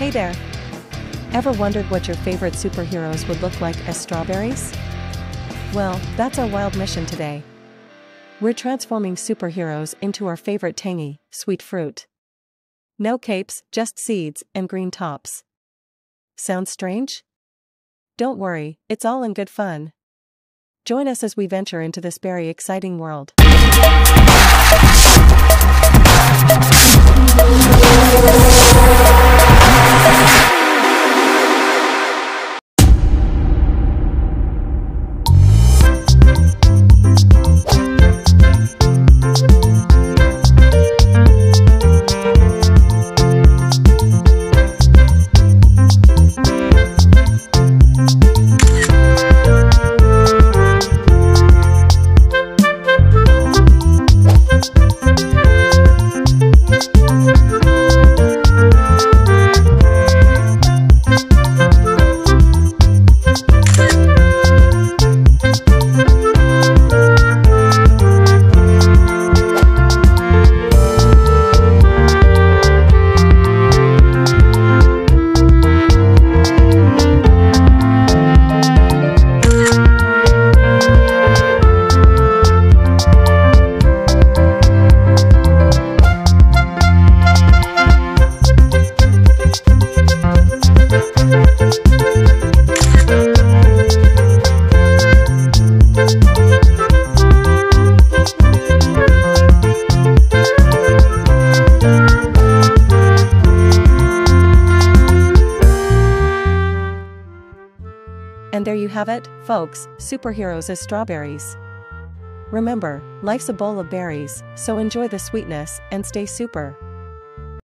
Hey there! Ever wondered what your favorite superheroes would look like as strawberries? Well, that's our wild mission today. We're transforming superheroes into our favorite tangy, sweet fruit. No capes, just seeds and green tops. Sounds strange? Don't worry, it's all in good fun. Join us as we venture into this very exciting world. And there you have it, folks, superheroes as strawberries. Remember, life's a bowl of berries, so enjoy the sweetness and stay super.